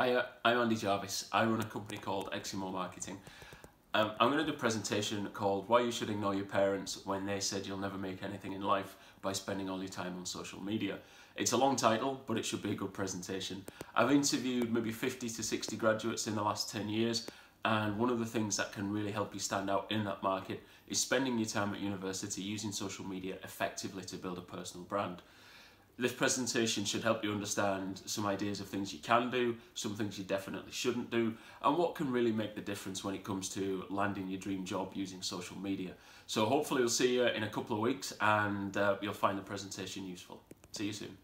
Hiya, I'm Andi Jarvis. I run a company called Eximo Marketing. Um, I'm going to do a presentation called Why You Should Ignore Your Parents When They Said You'll Never Make Anything in Life by Spending All Your Time on Social Media. It's a long title, but it should be a good presentation. I've interviewed maybe 50 to 60 graduates in the last 10 years, and one of the things that can really help you stand out in that market is spending your time at university using social media effectively to build a personal brand. This presentation should help you understand some ideas of things you can do, some things you definitely shouldn't do, and what can really make the difference when it comes to landing your dream job using social media. So hopefully we'll see you in a couple of weeks and uh, you'll find the presentation useful. See you soon.